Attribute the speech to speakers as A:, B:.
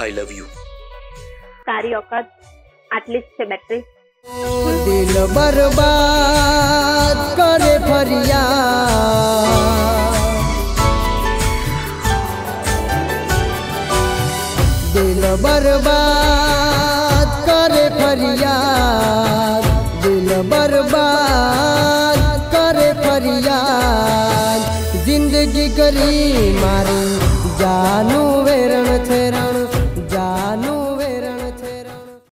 A: I love you
B: તારી ઓકાત આટલી જ છે બેટરી
C: દિલ બરબાદ કરે ફરિયાદ દિલ બરબાદ કરે ફરિયાદ દિલ બરબાદ કરે ફરિયાદ જિંદગી કરી મારી જાનું વેરણ છે રણ